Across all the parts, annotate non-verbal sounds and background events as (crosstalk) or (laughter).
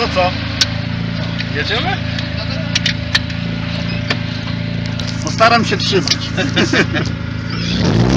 To co? Jedziemy? Postaram się trzymać. (laughs)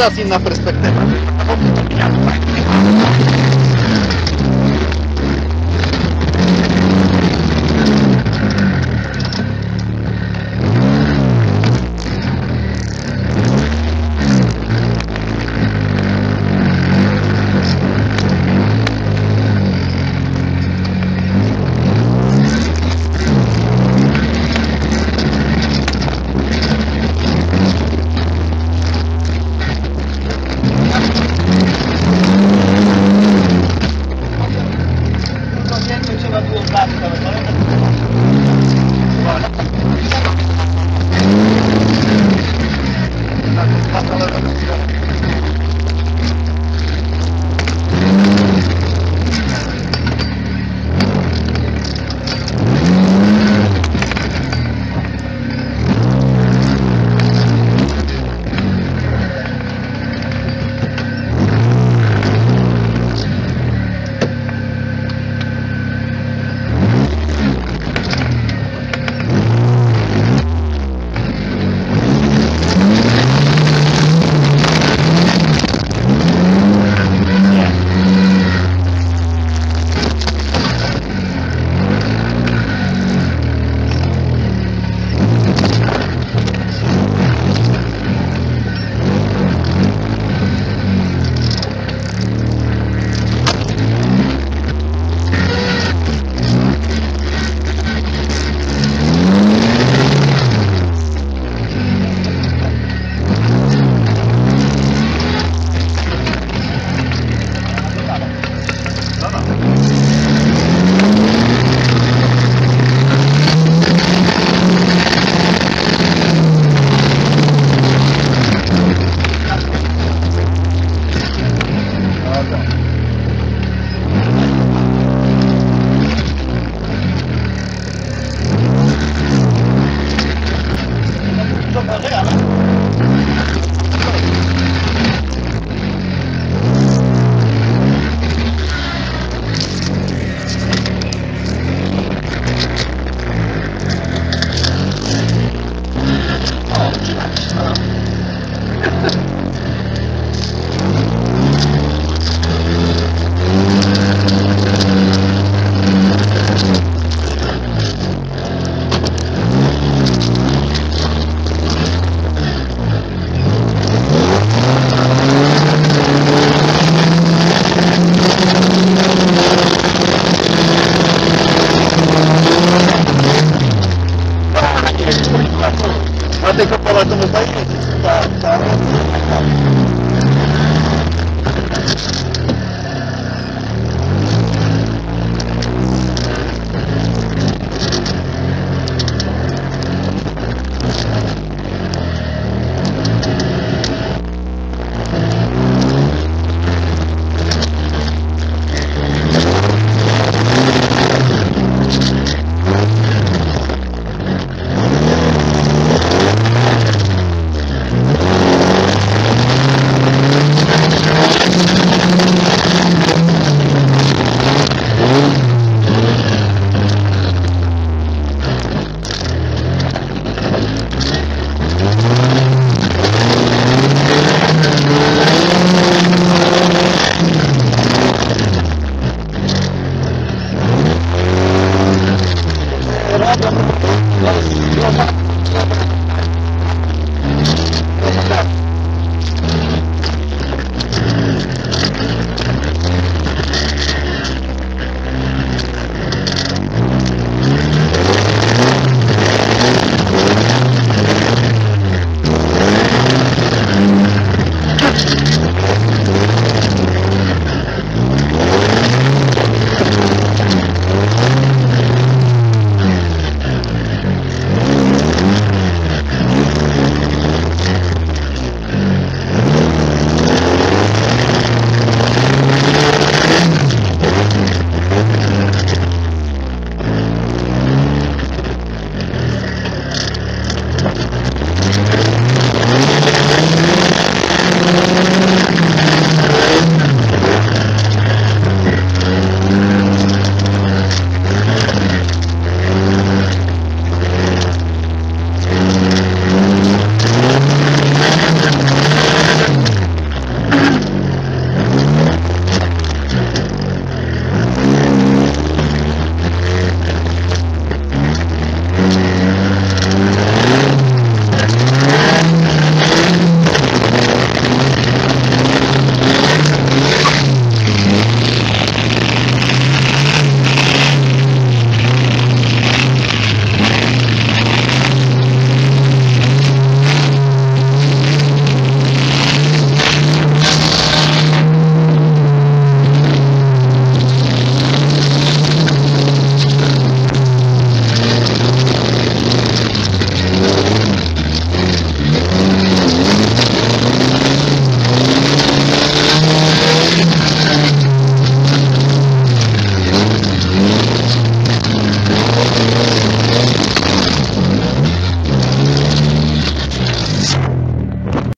teraz inna perspektywa.